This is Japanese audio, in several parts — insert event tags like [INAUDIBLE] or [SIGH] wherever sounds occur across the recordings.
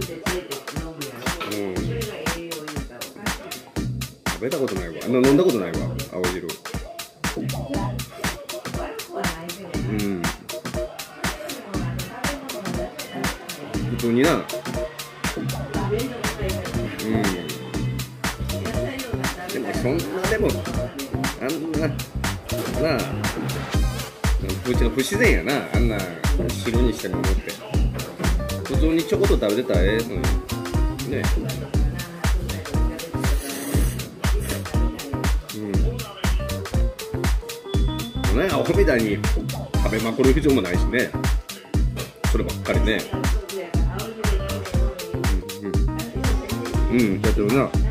うん。食べたことないわ。飲んだことないわ。青汁。うん。普通にな。うん。でもそんなでもあんななあ。うちの不自然やな。あんな汁にしても思って。普通にちょこっと食べてたらええのに。ね。うん。ねアホみたいに食べまくる必要もないしね。そればっかりね。うん、うん、うん、やってるな。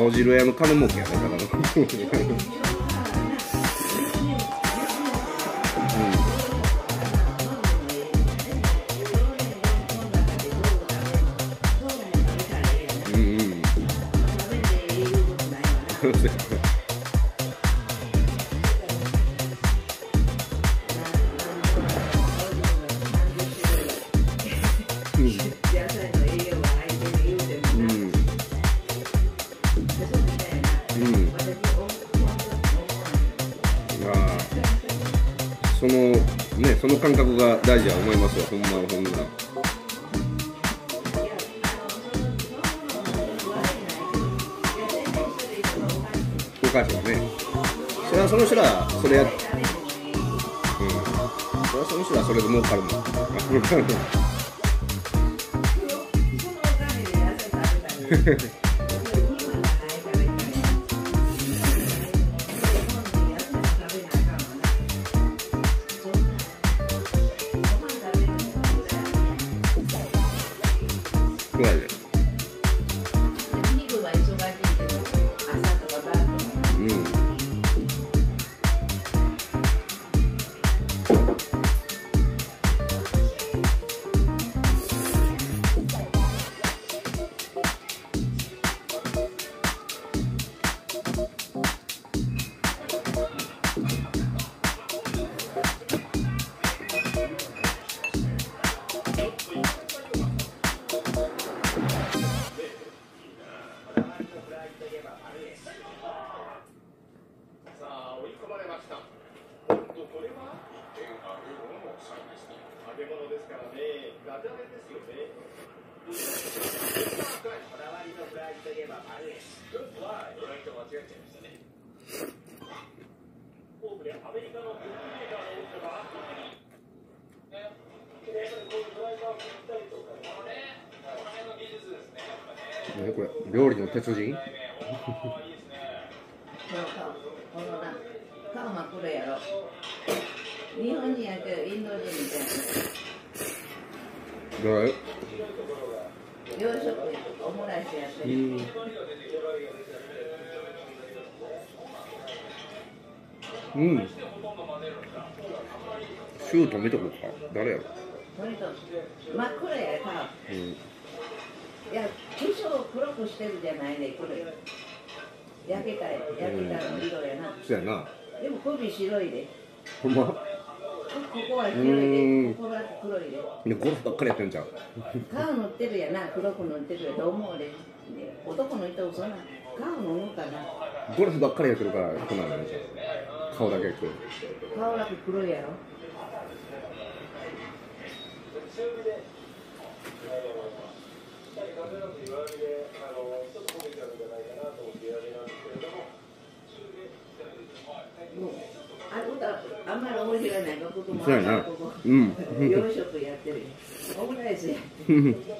青汁屋の金儲けやねから。なうんうんうんそのねその感覚が大事や思いますよほんまほんなお母さんはね。それはその人らそれやうん。それはその人らそれで儲かるもん。そうやでうんねこれ料理の鉄人？日本人やけどインド人みたいなどれな洋食オムライスやってるうんうんシュート見とこうか誰やろ？真っ黒や顔うんいや化粧黒くしてるじゃないねこれ。焼けた焼けたの色やな。そうやな。でも首白いで。ほんま？うん。ここは黒いででゴルフばっかりやってんじゃん。顔塗ってるやな。黒く塗ってるやと思うで。男の人そんな顔塗るかな。ゴルフばっかりやってるからこんなんなんじゃん顔だけこう顔だけ黒いやろ。あここもそうやな。うん。[LAUGHS] 洋食やってる。よオムライスやってる [LAUGHS]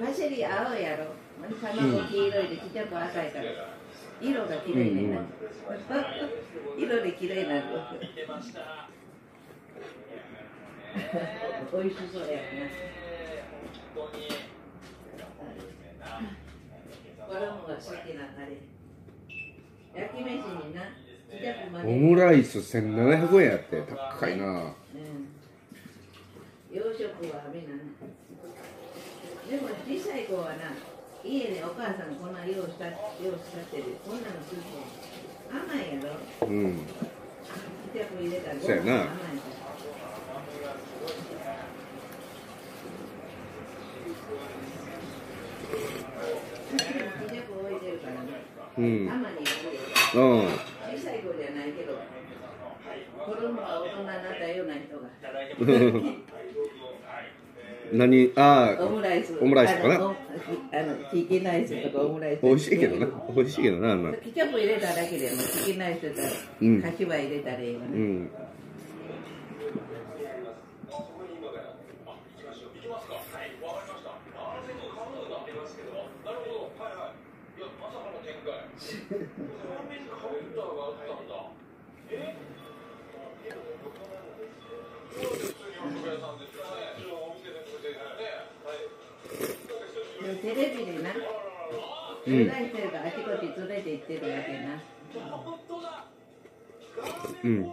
パセリ青やろ。卵黄色いでケチャップ赤いから。色がきれいになる、色できれいになる。おいしそうやな子供が好きなタレ。焼き飯にな。オムライス1700円やって高いな、うん、洋食はみんなねでも小さい子はな家でお母さんこんな用した用したってるこんなのする甘いやろ。うん。じゃうん、うん、小さい子じゃないけど子供が大人になったような人が。[LAUGHS] 何ああオムライス。オムライスとかな？あのチキンイスとかオムライス。美味しいけどな。美味しいけどななケチャップ入れただけでもチキンイスだ、うん、かしわ入れたらいいわね、うん、え [LAUGHS] テレビでな、うん、あちこち連れていってるわけな。うん。